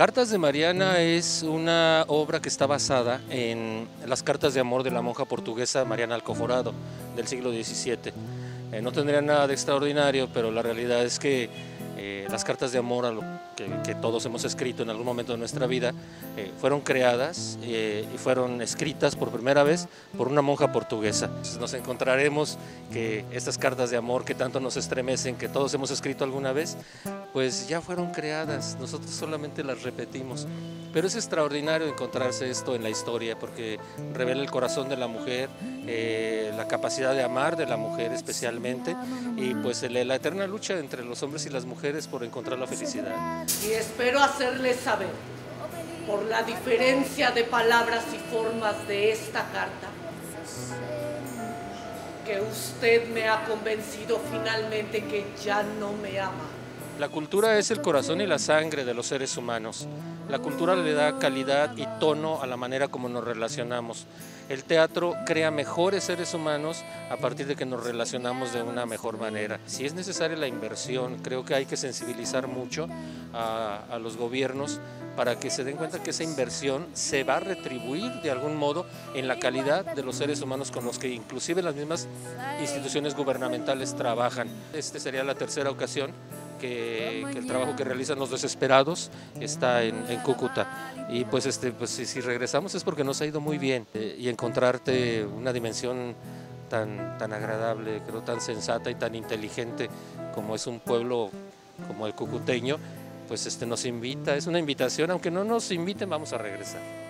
Cartas de Mariana es una obra que está basada en las cartas de amor de la monja portuguesa Mariana Alcoforado del siglo XVII. Eh, no tendría nada de extraordinario, pero la realidad es que eh, las cartas de amor a lo que, todos hemos escrito en algún momento de nuestra vida eh, fueron creadas y fueron escritas por primera vez por una monja portuguesa. nos encontraremos que estas cartas de amor que tanto nos estremecen, que todos hemos escrito alguna vez, pues ya fueron creadas, nosotros solamente las repetimos. Pero es extraordinario encontrarse esto en la historia porque revela el corazón de la mujer, eh, la capacidad de amar de la mujer especialmente y pues la eterna lucha entre los hombres y las mujeres por encontrar la felicidad. Y espero hacerles saber, por la diferencia de palabras y formas de esta carta, que usted me ha convencido finalmente que ya no me ama. La cultura es el corazón y la sangre de los seres humanos. La cultura le da calidad y tono a la manera como nos relacionamos. El teatro crea mejores seres humanos a partir de que nos relacionamos de una mejor manera. Si es necesaria la inversión, creo que hay que sensibilizar mucho a, los gobiernos para que se den cuenta que esa inversión se va a retribuir de algún modo en la calidad de los seres humanos con los que inclusive las mismas instituciones gubernamentales trabajan. Esta sería la tercera ocasión que, el trabajo que realizan los desesperados está en, Cúcuta. Y pues, este, pues si, regresamos es porque nos ha ido muy bien eh, y encontrarte una dimensión tan, tan agradable, creo tan sensata y tan inteligente como es un pueblo como el cucuteño, pues este, nos invita, es una invitación, aunque no nos inviten, vamos a regresar.